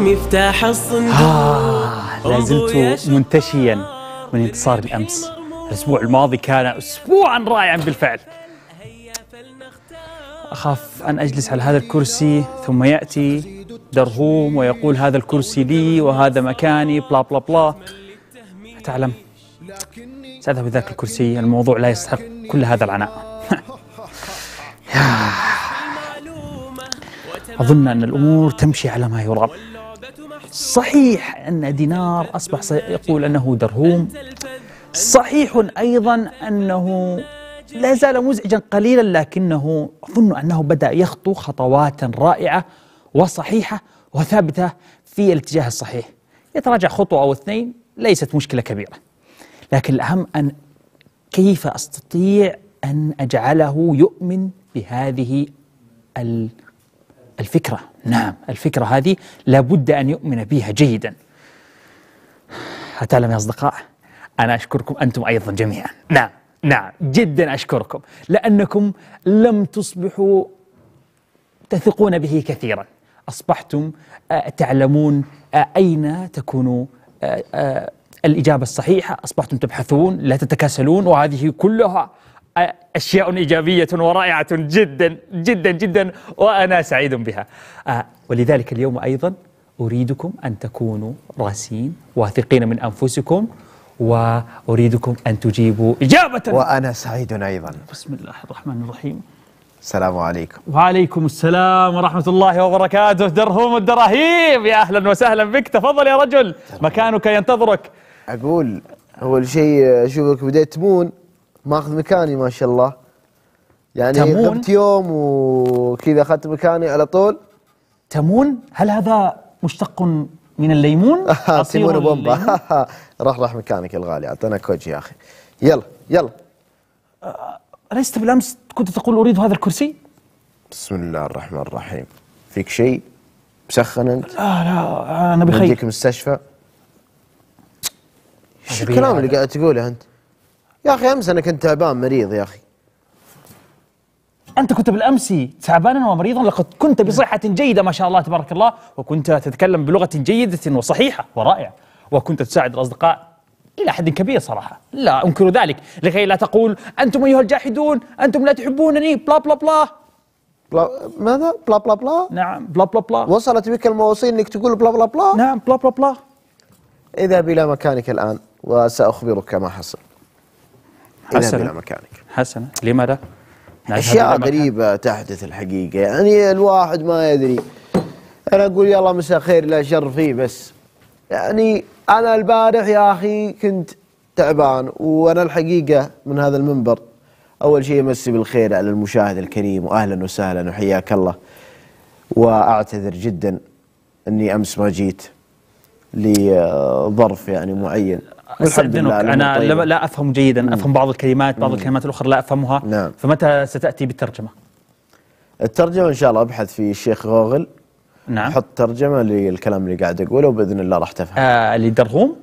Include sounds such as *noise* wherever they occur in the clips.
مفتاح الصندوق. آه لا زلت منتشيا من انتصار الأمس. الأسبوع الماضي كان أسبوعا رائعا بالفعل. أخاف أن أجلس على هذا الكرسي ثم يأتي درهوم ويقول هذا الكرسي لي وهذا مكاني بلا بلا بلا. تعلم سأذهب بذاك الكرسي. الموضوع لا يستحق كل هذا العناء. *laughs* أظن أن الأمور تمشي على ما يرام. صحيح أن دينار أصبح يقول أنه درهوم صحيح أيضا أنه لا زال مزعجا قليلا لكنه أظن أنه بدأ يخطو خطوات رائعة وصحيحة وثابتة في الاتجاه الصحيح. يتراجع خطوة أو اثنين ليست مشكلة كبيرة. لكن الأهم أن كيف أستطيع أن أجعله يؤمن بهذه الفكرة؟ نعم. الفكرة هذه لابد أن يؤمن بها جيدا. أتعلم يا أصدقاء أنا أشكركم أنتم أيضا جميعا. نعم نعم جدا أشكركم. لأنكم لم تصبحوا تثقون به كثيرا. أصبحتم آه، تعلمون آه، أين تكون آه، الإجابة الصحيحة. أصبحتم تبحثون لا تتكاسلون وهذه كلها أشياء إيجابية ورائعة جدا جدا جدا وأنا سعيد بها. ولذلك اليوم أيضا أريدكم أن تكونوا راسين واثقين من أنفسكم وأريدكم أن تجيبوا إجابة. وأنا سعيد أيضا. بسم الله الرحمن الرحيم. السلام عليكم. وعليكم السلام ورحمة الله وبركاته. درهم الدراهيم. يا أهلا وسهلا بك. تفضل يا رجل. مكانك ينتظرك. أقول أول شيء أشوفك بديت تمون. ماخذ مكاني ما شاء الله. يعني تمون؟ غبت يوم وكذا أخذت مكاني على طول. تمون؟ هل هذا مشتق من الليمون؟ *laughs* تيمون بومبا *laughs* راح راح مكانك الغالي اعطينا كوتش يا أخي. يلا يلا. أليست بالأمس كنت تقول أريد هذا الكرسي؟ بسم الله الرحمن الرحيم. فيك شيء؟ مسخن أنت؟ لا لا أنا بخير. نجيك مستشفى؟ شو الكلام اللي قاعد تقوله أنت؟ يا أخي أمس أنا كنت تعبان مريض يا أخي أنت كنت بالأمس تعبانا ومريضا لقد كنت بصحة جيدة ما شاء الله تبارك الله وكنت تتكلم بلغة جيدة وصحيحة ورائعة وكنت تساعد الأصدقاء إلى حد كبير صراحة لا أنكر ذلك لكي لا تقول أنتم أيها الجاحدون أنتم لا تحبونني بلا بلا بلا بلا ماذا؟ بلا بلا بلا؟ نعم بلا بلا بلا وصلت بك المواصيل إنك تقول بلا بلا بلا؟ نعم بلا بلا بلا إذهب إلى مكانك الآن وسأخبرك ما حصل إلى مكانك. حسنا. لماذا؟ أشياء غريبة تحدث الحقيقة. يعني الواحد ما يدري. أنا أقول يلا مساء خير لا شر فيه بس. يعني أنا البارح يا أخي كنت تعبان وأنا الحقيقة من هذا المنبر أول شيء امسي بالخير على المشاهد الكريم واهلا وسهلا وحياك الله. وأعتذر جدا إني أمس ما جيت لظرف يعني معين. أستأذنك. أنا لا أفهم جيدا مم. أفهم بعض الكلمات بعض مم. الكلمات الأخرى لا أفهمها. نعم. فمتى ستأتي بالترجمة؟ الترجمة إن شاء الله أبحث في الشيخ غوغل نعم. حط ترجمة للكلام اللي قاعد أقوله وباذن الله راح تفهم. آه لدرهوم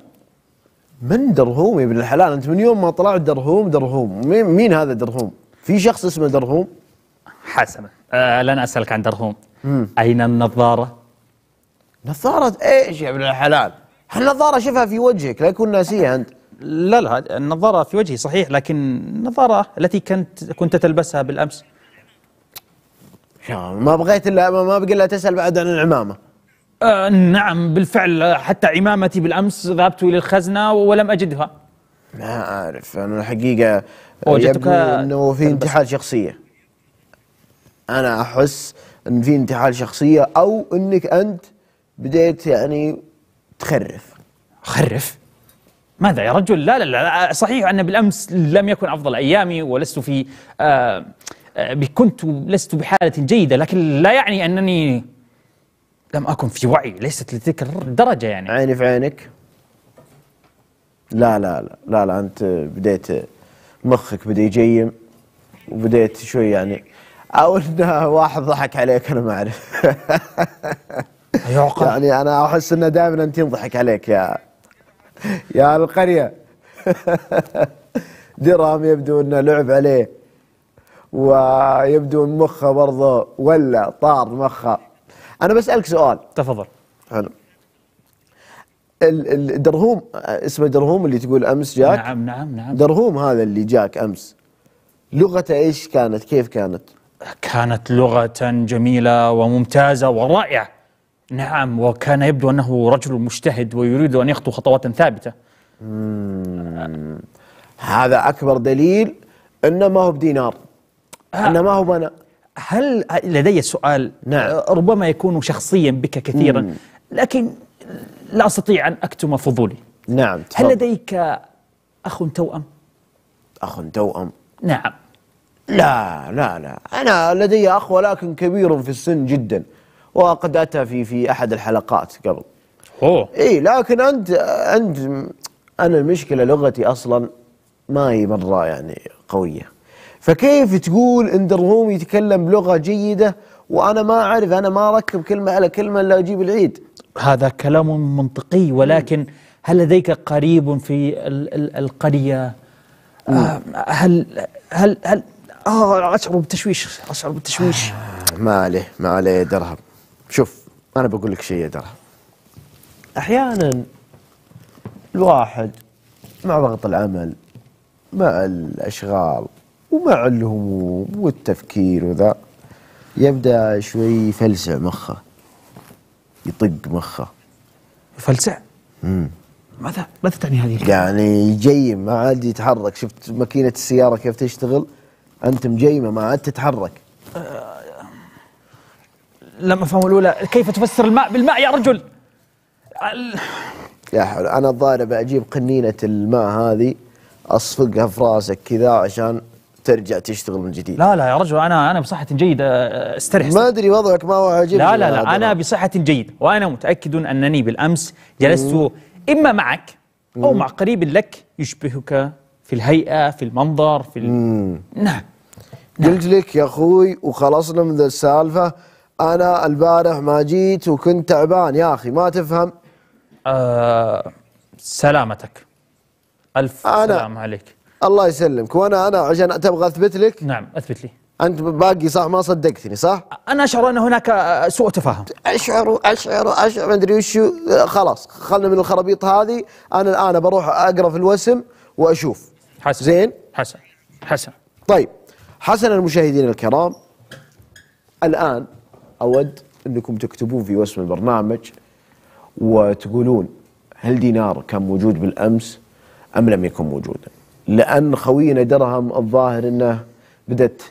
من درهوم يا ابن الحلال؟ أنت من يوم ما طلعت درهوم درهوم. مين, مين هذا درهوم؟ في شخص اسمه درهوم؟ حسنا آه لن أسألك عن درهوم. مم. أين النظارة؟ نظارة إيش يا ابن الحلال؟ النظاره شوفها في وجهك لا يكون ناسيها أنت. لا لا النظارة في وجهي صحيح لكن النظارة التي كنت كنت تلبسها بالأمس. ما بغيت إلا ما بقي إلا تسأل بعد عن العمامة. آه نعم بالفعل حتى عمامتي بالأمس ذهبت إلى الخزنة ولم أجدها. ما أعرف أنا الحقيقة وجدتك إنه في انتحال شخصية. أنا أحس إن في انتحال شخصية أو إنك أنت بديت يعني تخرف. خرف؟ ماذا يا رجل؟ لا لا لا صحيح أن بالأمس لم يكن أفضل أيامي ولست في آه كنت لست بحالة جيدة لكن لا يعني أنني لم أكن في وعي ليست لتلك الدرجة يعني. عيني في عينك. لا لا لا لا, لا أنت بديت مخك بدأ يجيم وبديت شوي يعني. أو أن واحد ضحك عليك أنا ما أعرف. *laughs* يعني أنا أحس أنه دائما أنت ينضحك عليك يا يا القرية. *laughs* درهم يبدو أنه لعب عليه ويبدو إن مخه برضه ولا طار مخه. أنا بسألك سؤال. تفضل. حلو. ال- الدرهوم اسمه درهوم اللي تقول أمس جاك؟ نعم نعم نعم. درهوم هذا اللي جاك أمس. لغته إيش كانت؟ كيف كانت؟ كانت لغة جميلة وممتازة ورائعة. نعم وكان يبدو أنه رجل مجتهد ويريد أن يخطو خطوات ثابتة. هذا أكبر دليل انه ما هو بدينار انه ما هو بنا هل لدي سؤال؟ نعم. آه، ربما يكون شخصيا بك كثيرا لكن لا أستطيع أن أكتم فضولي. نعم هل تفضل. لديك أخ توأم؟ أخ توأم. نعم. لا لا لا. أنا لدي أخ ولكن كبير في السن جدا. وقد أتى في في أحد الحلقات قبل. أوه. إي لكن انت انت أنا المشكلة لغتي أصلا ما هي مرة يعني قوية. فكيف تقول إن درهوم يتكلم بلغة جيدة وأنا ما أعرف أنا ما أركب كلمة على كلمة إلا أجيب العيد؟ هذا كلام منطقي ولكن هل لديك قريب في ال- ال- القرية؟ آه، هل هل هل آه أشعر بالتشويش أشعر بالتشويش ما عليه ما عليه يا درهم. شوف أنا بقول لك شيء يا درهم أحيانا الواحد مع ضغط العمل مع الأشغال ومع الهموم والتفكير وذا يبدأ شوي يفلسع مخه يطق مخه. فلسع ماذا؟ ماذا تعني هذه الكلمة؟ يعني يجيم ما عاد يتحرك. شفت ماكينة السيارة كيف تشتغل؟ أنت مجيمة ما عاد تتحرك. لم أفهم الأولى. كيف تفسر الماء بالماء يا رجل؟ يا حول. أنا الظاهر بجيب قنينة الماء هذه أصفقها في راسك كذا عشان ترجع تشتغل من جديد. لا لا يا رجل أنا أنا بصحة جيدة آه، استرح ما أدري وضعك ما هو عاجبني لا لا لا أنا درهم. بصحة جيدة وأنا متأكد أنني بالأمس جلست إما معك أو مع قريب لك يشبهك في الهيئة في المنظر في ال... نعم. قلت لك يا أخوي وخلصنا من ذا السالفة أنا البارح ما جيت وكنت تعبان. يا أخي ما تفهم. آه سلامتك. ألف أنا- سلام عليك. الله يسلمك. وأنا أنا عشان تبغى أثبت لك. نعم أثبت لي. أنت باقي صح؟ ما صدقتني صح؟ أنا أشعر أن هناك آه، سوء تفاهم. أشعر أشعر أشعر ما أدري وشو آه، خلاص خلنا من الخرابيط هذه. أنا الآن بروح أقرأ في الوسم وأشوف. حسن. زين؟ حسن. حسن. طيب حسنا المشاهدين الكرام الآن أود أنكم تكتبون في وسم البرنامج وتقولون هل دينار كان موجود بالأمس أم لم يكن موجودا. لأن خوينا درهم الظاهر أنه بدأت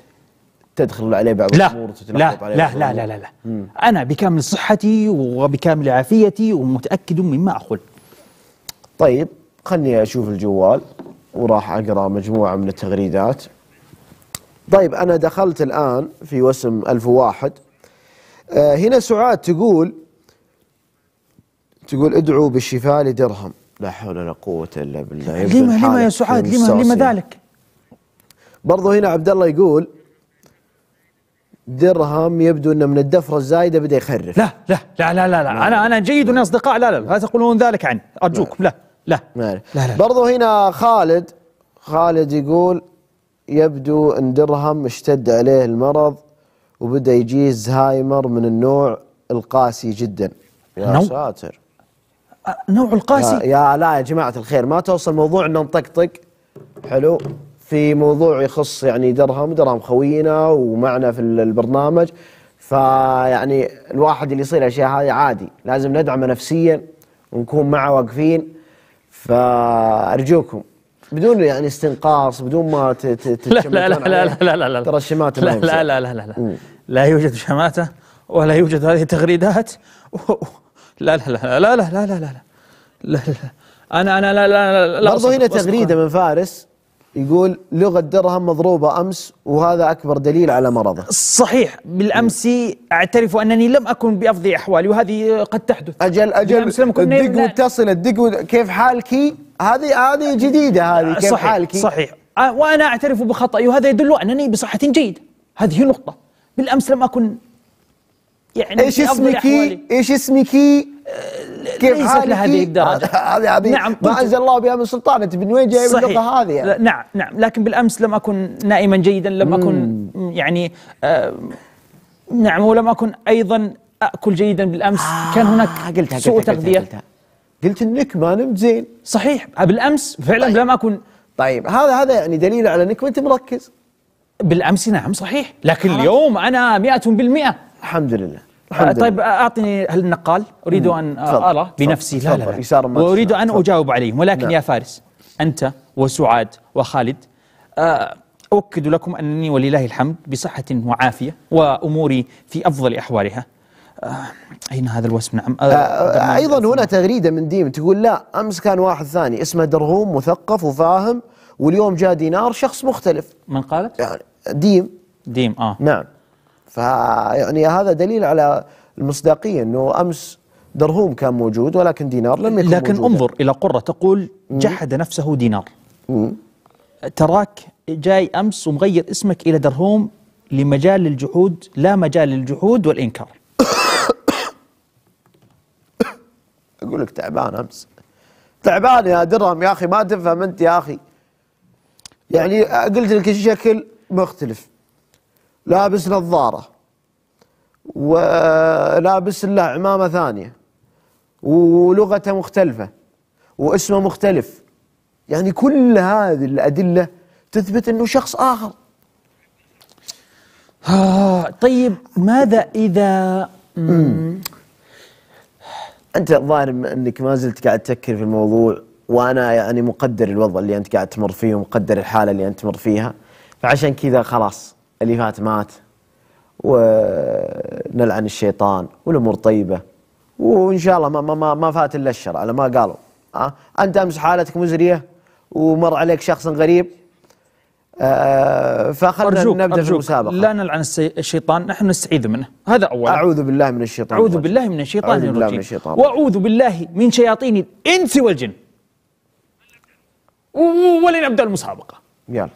تدخل عليه بعض لا وتتلخبط لا عليه لا لا. لا لا, لا. أنا بكامل صحتي وبكامل عافيتي ومتأكد مما أقول. طيب خلني أشوف الجوال وراح أقرأ مجموعة من التغريدات. طيب أنا دخلت الآن في وسم 1001 آه هنا سعاد تقول تقول ادعوا بالشفاء لدرهم. لا حول ولا قوة إلا بالله. لما لما يا سعاد؟ لما لما. ذلك؟ برضو هنا عبد الله يقول درهم يبدو إنه من الدفرة الزايدة بدأ يخرف. لا لا لا لا لا, لا. أنا أنا جيد من أصدقاء لا لا لا. تقولون ذلك عني أرجوكم لا لا. لا أعرف. لا, لا. برضو هنا خالد خالد يقول يبدو إن درهم اشتد عليه المرض وبدأ يجيه زهايمر من النوع القاسي جدا. يا نوع؟ ساتر. نوع يا, القاسي؟ يا لا يا جماعة الخير ما توصل موضوع إنه نطقطق حلو. في موضوع يخص يعني درهم درهم خوينا ومعنا في البرنامج. فيعني الواحد اللي يصير الأشياء هذه عادي لازم ندعمه نفسيا ونكون معه واقفين. فأرجوكم بدون يعني استنقاص بدون ما ت- ت- لا لا لا لا. لا لا لا ترى الشماتة ما لا. لا لا لا لا لا لا يوجد شماتة ولا يوجد هذه التغريدات لا لا لا لا لا لا لا لا لا لا لا أنا أنا لا لا لا لا برضو هنا. تغريده من فارس يقول لغة درهم مضروبة أمس وهذا أكبر دليل على مرضه. صحيح بالأمس أعترف أنني لم أكن بأفضل أحوالي وهذه قد تحدث. أجل أجل الدق متصل الدق كيف حالك؟ هذه هذه جديدة هذه كيف صحيح حالك؟ صحيح. وأنا أعترف بخطئي وهذا يدل أنني بصحة جيدة. هذه نقطة. بالأمس لم أكن يعني إيش اسمك. إيش اسمك؟ كيف ليست لهذه الدرجة. هذه هذه نعم، ما أنزل الله بها من سلطان. أنت من وين جايب اللغة هذه يعني؟ نعم نعم. لكن بالأمس لم أكن نائما جيدا لم أكن يعني آه نعم ولم أكن أيضا أكل جيدا بالأمس. كان هناك آه، قلتها سوء قلتها تغذية. قلتها. قلت إنك ما نمت زين. صحيح. بالأمس فعلا طيب. لم أكن. طيب هذا هذا يعني دليل على إنك ما أنت مركز. بالأمس نعم صحيح. لكن اليوم أنا 100% الحمد لله. آه، طيب. أعطني هل النقال اريد أن أرى بنفسي لا لا, لا. وأريد أن. أجاوب عليهم. ولكن نعم. يا فارس أنت وسعاد وخالد آه، أؤكد لكم أنني ولله الحمد بصحة وعافية وأموري في أفضل أحوالها. آه، أين هذا الوسم؟ نعم. آه، آه، أيضا برنامج هنا تغريدة من ديم. تقول لا أمس كان واحد ثاني اسمه درهوم مثقف وفاهم واليوم جاء دينار شخص مختلف. من قالت؟ يعني ديم. ديم آه. نعم. فيعني هذا دليل على المصداقية إنه أمس درهوم كان موجود ولكن دينار لم يكن لكن موجودا. انظر إلى قرة تقول جحد نفسه دينار. تراك جاي أمس ومغير اسمك إلى درهوم لمجال للجحود لا مجال للجحود والإنكار. *coughs* أقول لك تعبان أمس. تعبان يا درهم يا أخي ما تفهم أنت يا أخي. يعني قلت لك الشكل مختلف. لابس نظارة ولابس له عمامة ثانية ولغته مختلفة واسمه مختلف. يعني كل هذه الأدلة تثبت إنه شخص آخر. آه طيب ماذا إذا؟ أنت الظاهر إنك ما زلت قاعد تفكر في الموضوع وأنا يعني مقدر الوضع اللي أنت قاعد تمر فيه ومقدر الحالة اللي أنت تمر فيها فعشان كذا خلاص. اللي فات مات ونلعن الشيطان والأمور طيبة وإن شاء الله ما ما ما, ما فات إلا الشر على ما قالوا. أه؟ أنت أمس حالتك مزرية ومر عليك شخص غريب آه فخلنا نبدأ في المسابقة. لا نلعن الشيطان نحن نستعيذ منه. هذا اولا. أعوذ بالله من الشيطان أعوذ. بالله من الشيطان أعوذ بالله من الشيطان. وأعوذ بالله من شياطين الإنس والجن. ولنبدأ المسابقة. يلا.